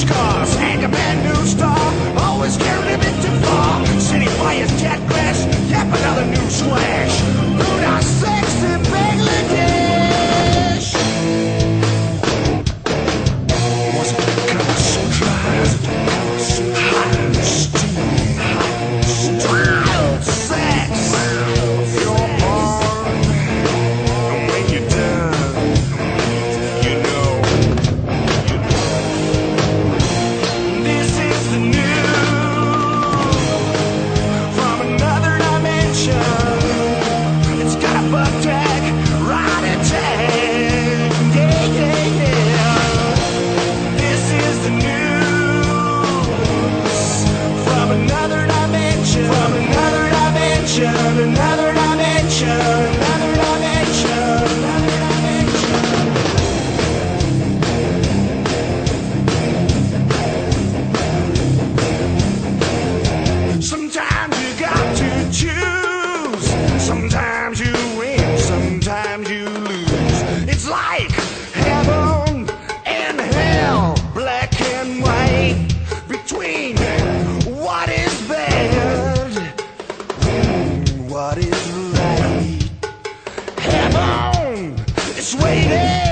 French cars and a brand new star. Always carried him into far. City fires, cat crash. Yep, another new slash. Sometimes you win, sometimes you lose. It's like heaven and hell, black and white, between what is bad and what is right. Heaven is waiting.